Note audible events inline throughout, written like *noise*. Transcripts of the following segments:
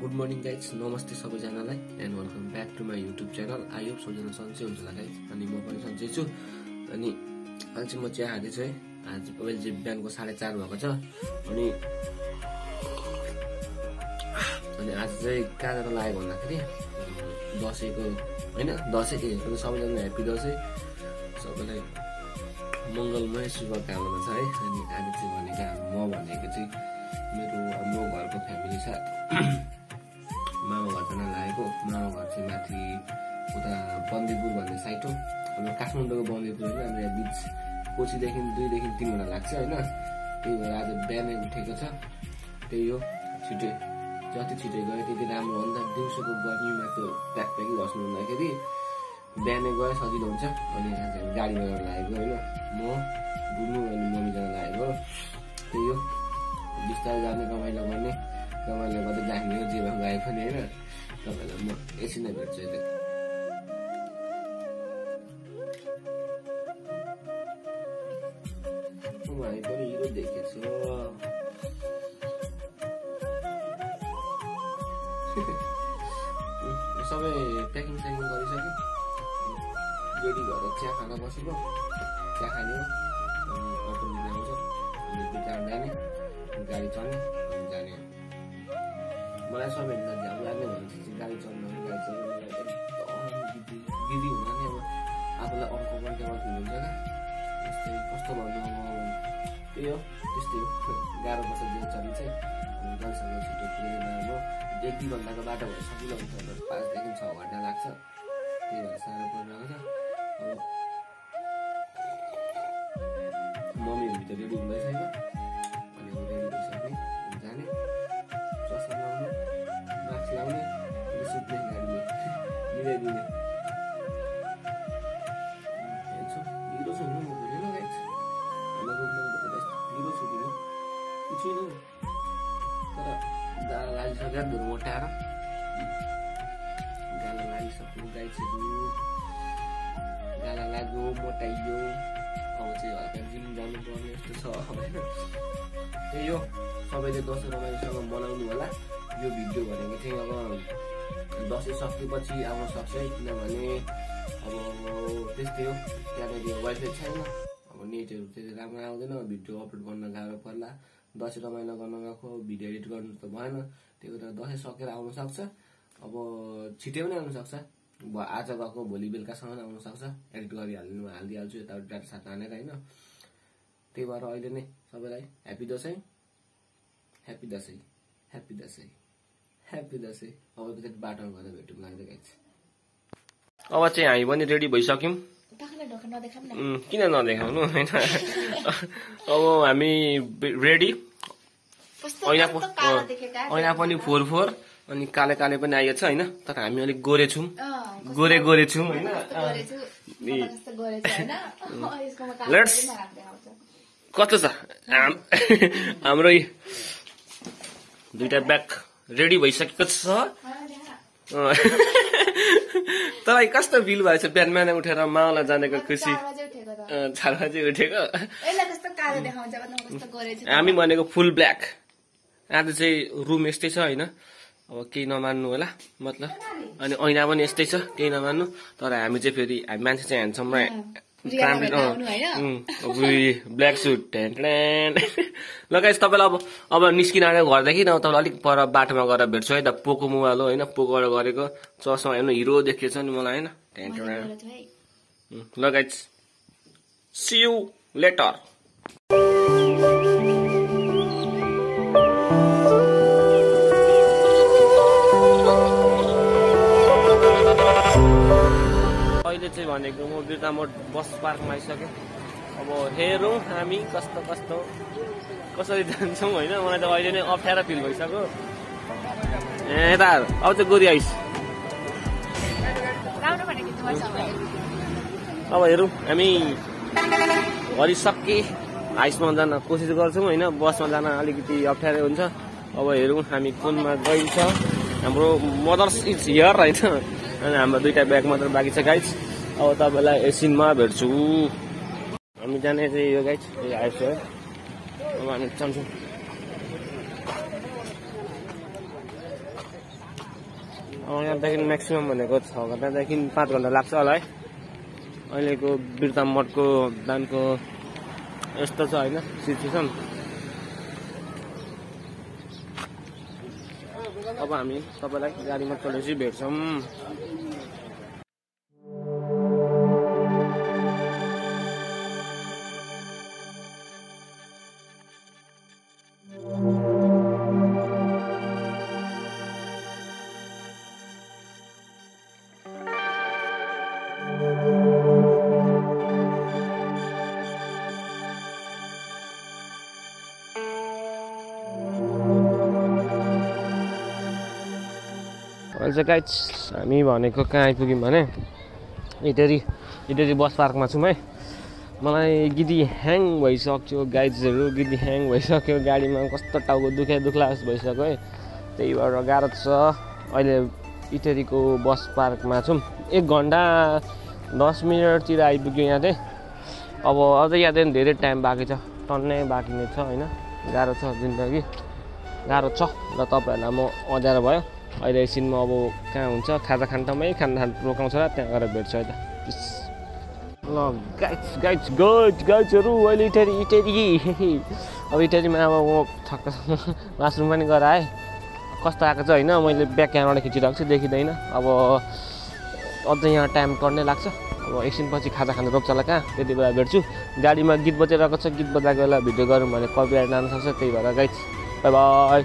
Good morning guys नमस्ते सबैजनालाई and welcome back to my YouTube channel I hope सबैजना सन्चै हुन्छ होला गाइज अनि म पनि सन्चै छु। अनि अहिले चाहिँ म चिया खाँदैछु है। आज अहिले चाहिँ बिहानको साढे चार भएको छ। अनि अनि आज चाहिँ कहाँ जान लाग्यो भन्दाखेरि दसैँको होइन दसैँ सबैजना ह्याप्पी दसैँ। सबैलाई मङ्गलमय शुभकामना छ है। अनि आज चाहिँ भनेको म भनेको चाहिँ मेरो हाम्रो घरको फ्यामिली छ। मामा घर जान लागेको मामा घर चाहिँ माथि उता बन्दीपुर भन्ने साइड हो। हाम्रो काठमाडौँको बन्दीपुर होइन हाम्रो यहाँ बिच कोचीदेखि दुईदेखि तिन घन्टा लाग्छ होइन। त्यही भएर आज बिहानै उठेको छ। त्यही हो। छिटै जति छिटो गयो त्यति राम्रो हो नि त। दिउँसोको गर्मीमा त्यो प्याक प्याकै बस्नु हुँदाखेरि बिहानै गयो सजिलो हुन्छ। अनि आज हामी गाडीमा जान लागेको होइन। म बुनु अनि मम्मी जान लागेको। त्यही हो। बिस्तारै जाने रमाइलो गर्ने। रमाइलो गर्दै जाने हो जेमा गए पनि होइन। तपाईँलाई म एकछिन नै भेट्छु हामी पनि हिरो देखेछु *laughs* सबै प्याकिङ स्याकिङ गरिसक्यो। रेडी भएर चिया खान बसेको। चिया खाने अनि अटो लिन आउँछ। अनि जाने। गाडी चढ्ने। अनि जाने मलाई सबैभन्दा झ्याउ लाग्ने भनेको चाहिँ गाडी चढ्नु हो गाडी मलाई एकदम गिदी हुँदा नि अब आफूलाई अर्को फिल हुन्छ क्या जस्तै कस्तो भन्नु त्यही हो त्यस्तै हो गाह्रो पर्छ जेल चढी चाहिँ अनि छिटो पुगेन अब एक दुई घन्टाको बाटो भएर सजिलो हुन्छ पाँचदेखि छ घन्टा लाग्छ त्यही भएर साह्रो परिरहेको छ अब मम्मीहरू त रेडी हुँदैछ छु दिनु छुइनँ तर लागिसक्यो धुरो मोटाएर गाला लाग्यो मोटाइयो अब चाहिँ हल्का जिम जानुपर्ने जस्तो छ होइन त्यही हो सबैले दसैँ रमाइलोसँग मनाउनु होला। यो भिडियो भनेको चाहिँ अब दसैँ सकेपछि आउन सक्छ है किनभने अब त्यस्तै हो। त्यहाँनिर वाइफाई छैन। अब नेटहरू त्यति राम्रो आउँदैन। भिडियो अपलोड गर्न गाह्रो पर्ला। दसैँ रमाइलो गर्न गएको भिडियो एडिट गर्नु त भएन। त्यही भएर दसैँ सकेर आउन सक्छ। अब छिटै पनि आउन सक्छ। अब आज गएको भोलि बेलुकासम्म आउन सक्छ। एडिट गरिहाल्नु हालिदिइहाल्छु यताउति डाटा साटा हानेर होइन। त्यही भएर अहिले नै सबैलाई happy Dashain. Happy Dashain. Happy Dashain. Happy Dashain अब चाहिँ बाटोमा गएर भेटौँ लाग्दै गाइछ अब चाहिँ हामी पनि रेडी भइसक्यौँ। किन नदेखाउनु? होइन। अब हामी रेडी। ऐना ऐना पनि फोहोर फोहोर अनि काले काले पनि आइएको छ होइन? तर हामी अलिक गोरे छौँ। गोरे गोरे छौँ होइन। म *laughs* कस्तो छ हाम- *laughs* हाम्रो दुइटा ब्याग रेडी भइसकेको छ। *laughs* तँलाई कस्तो फिल भएछ बिहान बिहान उठेर मावला जानेको खुसी। चार बजे उठेको हामी भनेको फुल ब्ल्याक। आज चाहिँ रुम यस्तै छ होइन। अब केही नमान्नु होला मतलब। अनि ऐना पनि यस्तै छ केही नमान्नु। तर हामी चाहिँ फेरि हामी मान्छे चाहिँ होइन? ब्ल्याक सुट टेन *laughs* ल गाइस तपाईँलाई अब अब निस्किन आएको घरदेखि न तपाईँलाई अलिक पर बाटोमा गएर भेट्छु है। त पोको मोबाइल हो होइन? पोकोबाट गरेको। चस्मा हेर्नु हिरो देखिएछ नि मलाई होइन? है ल गाइस सी यु लेटर चाहिँ भनेको म बिर्तामोड बस पार्कमा आइसकेँ। अब हेरौँ हामी कस्तो कस्तो कसरी जान्छौँ होइन मलाई त अहिले नै अप्ठ्यारो फिल भइसक्यो। ए यता अब चाहिँ गोरी आइस। अब हेरौँ हामी भरि सके हाइसमा जान कोसिस गर्छौँ होइन बसमा जान अलिकति अप्ठ्यारो हुन्छ। अब हेरौँ हामी कुनमा गइन्छ। हाम्रो मदर्स इज हियर होइन। अनि हाम्रो दुइटा ब्याग मात्र बाँकी छ गाइज अब तपाईँलाई एकछिनमा भेट्छु। हामी जाने चाहिँ यो आइसक्यो है। अब हामी अब यहाँदेखि म्याक्सिमम् भनेको छ घन्टादेखि पाँच घन्टा लाग्छ होला है। अहिलेको बिर्ता मठको दानको यस्तो छ होइन सिचुएसन अब हामी तपाईँलाई गाडीमा चढेपछि भेट्छौँ। अहिले चाहिँ गाइड हामी भनेको कहाँ आइपुग्यौँ भने इटेरी इटेरी बस पार्कमा छौँ है। मलाई गिदी ह्याङ भइसक्यो गाइड्सहरू गिदी ह्याङ भइसक्यो गाडीमा कस्तो टाउको दुखे दुख्ला भइसक्यो है। त्यही भएर गाह्रो छ। अहिले इटेरीको बस पार्कमा छौँ। एक घन्टा दस मिनटतिर आइपुग्यो यहाँ चाहिँ। अब अझै यहाँ चाहिँ धेरै टाइम बाँकी छ। टन्नै बाँकी नै छ होइन। गाह्रो छ जिन्दगी। गाह्रो छ र तपाईँहरूलाई म अँध्यारो भयो। अहिले एकछिनमा अब कहाँ हुन्छ? खाजा खाने ठाउँमै खाना खान रोकाउँछ त्यहाँ गएर भेट्छ त। ल गाइड्स गाइड्स गाइड गाइड्सहरू अहिले इटेरी इटेरी। *laughs* अब इटेरीमा अब म ठक्क *laughs* वासरुम पनि गएर आएँ। कस्तो आएको छ होइन मैले ब्याक क्यामेराबाट खिचिरहेको छु देखिँदैन। अब अझै यहाँ टाइम टर्नै लाग्छ। अब एकछिनपछि खाजा खानु रोक्छ होला कहाँ? त्यति बेला भेट्छु। गाडीमा गीत बजिरहेको छ गीत बजाएको बेला भिडियो गरौँ भने कपिराइट लानु सक्छ त्यही भएर गाइड्स बाई बाई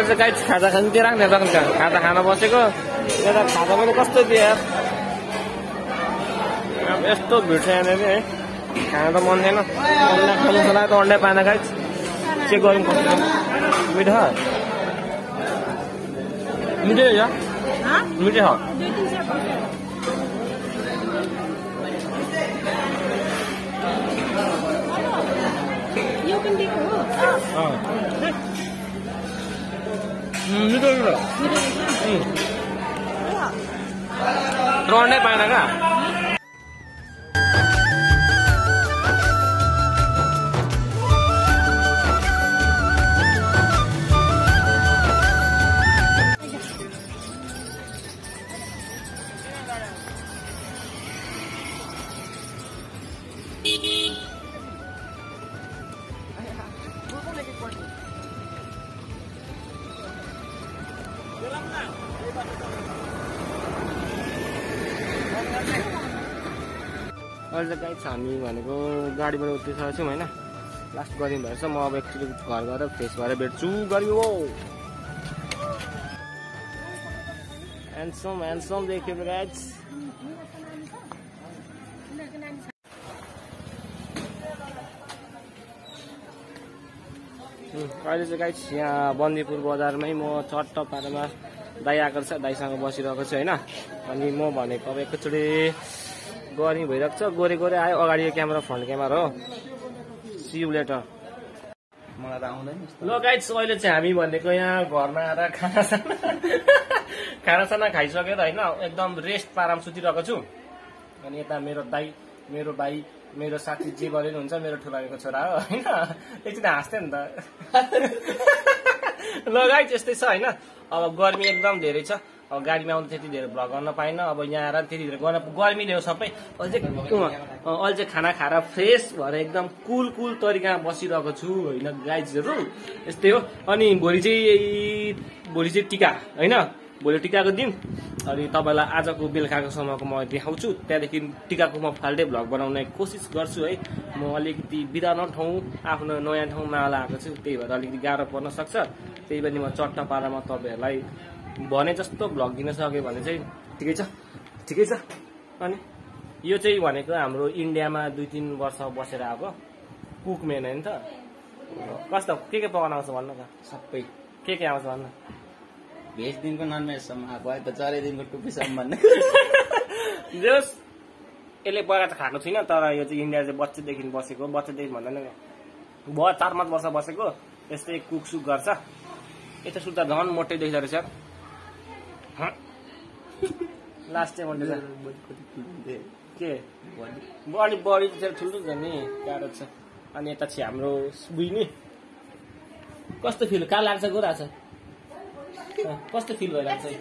अहिले चाहिँ गाइड खाजा खानु त्यो राख्ने कहाँ खाजा खान बसेको यता खाजा पनि कस्तो दियो यार अब यस्तो भिड छ यहाँनिर है खाना त मन थिएन अन्डा खानु छ त अन्डा पाएन गाइड चेक गरौँ कस्तो। मिठो मिठै हो मिठै हो यो पनि दिएको हो अँ। उम्, मिठो मिठो उम्। तर अन्डै पाएन क्या अहिले गाइड छ हामी भनेको गाडीबाट उत्रिसकेको छौँ होइन? लास्ट गरिम भएछ म अब एकचोटि घर गएर फ्रेस भएर भेट्छु। गरिम हो ह्यान्डसम ह्यान्डसम देख्यो अहिले चाहिँ गाइड यहाँ बन्दीपुर बजारमै म चट्ट पारामा दाई आएको छ दाईसँग बसिरहेको छु होइन? अनि म भनेको अब एकैचोटि गरी भइरहेको छ। गोरे गोरे आयो। अगाडि क्यामेरा फ्रन्ट क्यामेरा हो। सियु लेटर मलाई त आउँदैन ल अहिले चाहिँ हामी भनेको यहाँ घरमा आएर खानासाना *laughs* खानासाना खाइसकेर होइन एकदम रेस्ट पाराम सुतिरहेको छु। अनि यता मेरो दाई मेरो भाइ मेरो साथी जे गरे हुन्छ मेरो ठुलाको छोरा हो होइन? एकछिन हाँस्थ्यो नि त। *laughs* ल गाइड यस्तै छ होइन? अब गर्मी एकदम धेरै छ। अब गाडीमा आउँदा त्यति धेरै भ्लग गर्न पाइनँ अब यहाँ आएर त्यति धेरै गर्न गर्मीले हो सबै। अहिले अहिले चाहिँ खाना खाएर फ्रेस भएर एकदम कुल कुल तरिकामा बसिरहेको छु होइन गाइजहरू यस्तै हो। अनि भोलि चाहिँ भोलि चाहिँ टिका होइन? भोलि टिकाको दिन। अनि तपाईँलाई आजको बेलुकाको समयको म देखाउँछु। त्यहाँदेखि टिकाको म फाल्टै भ्लग बनाउने कोसिस गर्छु है। म अलिकति बिरानो ठाउँ आफ्नो नयाँ ठाउँमा आएको छु त्यही भएर अलिकति गाह्रो पर्न सक्छ। त्यही पनि म चट्टा पारामा तपाईँहरूलाई भने जस्तो भ्लग दिन सक्यो भने चाहिँ ठिकै छ। ठिकै छ। अनि? यो चाहिँ भनेको हाम्रो इन्डियामा दुई तिन वर्ष बसेर आएको कुकमेन होइन त। कस्तो? के के पकाउन आउँछ भन्नु त? सबै। के के आउँछ भन्नु? भेजदेखिको नन भेजसम्म आएको है त चरेदेखिको टुपीसम्म भन्ने। *laughs* जस यसले पकाएर त खाएको छुइनँ तर यो चाहिँ इन्डिया चाहिँ बच्चादेखि बसेको बच्चादेखि भन्दा नै भयो चार पाँच वर्ष बसेको यस्तै कुक सुक गर्छ। यता सुत्दा झन् मोटै देख्दो रहेछ। *laughs* लास्ट छ के? अनि बडी चाहिँ ठुलो छ नि गाह्रो छ। अनि यता चाहिँ हाम्रो बुइनी कस्तो फिल कहाँ लाग्छ गो छ कस्तो फिल भइरहेको छ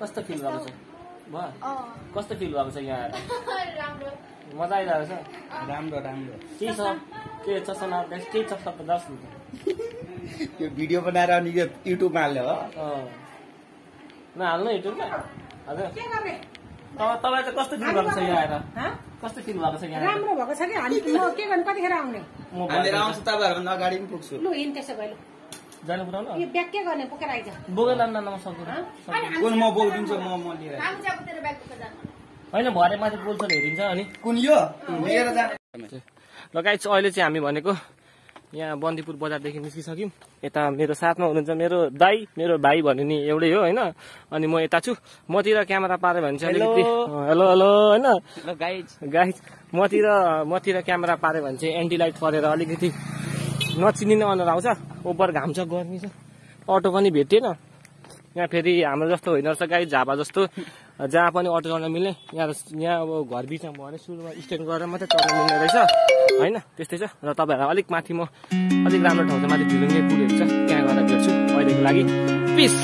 कस्तो फिल भएको छ? भयो कस्तो फिल भएको छ यहाँ? आएर मजा आइरहेको छ? राम्रो राम्रो। के छ? के छ सना? के छ सब दस यो भिडियो बनाएर अनि यो युट्युबमा हाल्यो हो। नहाल्नु युट्युबमा हजुर। के गर्ने? तब- तपाईँ चाहिँ कस्तो फिल भएको छ यहाँ आएर? हँ? कस्तो फिल भएको छ यहाँ? राम्रो भएको छ कि? हामी म के गर्नु? कतिखेर आउने? म आउँछु तपाईँहरूभन्दा अगाडि पनि पुग्छु। लु हिँड त्यसो भए लु। जानु पुऱ्याउनु यो ब्याग के गर्ने? बोकेर आइज। बोकेर लानु न सक्छु कुन म बोकिदिन्छु म म लिएर। होइन भरे माथि पोल्छन् हेरिन्छ अनि। कुन यो? लिएर जा। ल गाइस अहिले चाहिँ हामी भनेको यहाँ बन्दीपुर बजारदेखि निस्किसक्यौँ। यता मेरो साथमा हुनुहुन्छ मेरो दाई मेरो भाइ भन्ने नि एउटै हो होइन? अनि म यता छु। मतिर क्यामेरा पाऱ्यो भने चाहिँ अलिकति हेलो हेलो होइन? गाइज मतिर मतिर क्यामेरा पाऱ्यो भने चाहिँ एन्टी लाइट परेर अलिकति नचिनिने अनुहार आउँछ। ओभर घाम छ गर्मी छ। अटो पनि भेटिएन। यहाँ फेरि हाम्रो जस्तो होइन रहेछ गाई झापा जस्तो। जहाँ पनि अटो चढ्न मिल्ने। यहाँ यहाँ अब घर बिचमा भयो भने सुरुमा स्ट्यान्ड गरेर मात्रै चढ्न मिल्ने रहेछ। होइन? त्यस्तै छ। र तपाईँहरूलाई अलिक माथि म अलिक राम्रो ठाउँ छ माथि ढिलुङ्गे पुलहरू छ। त्यहाँ गएर भेट्छु अहिलेको लागि। पिस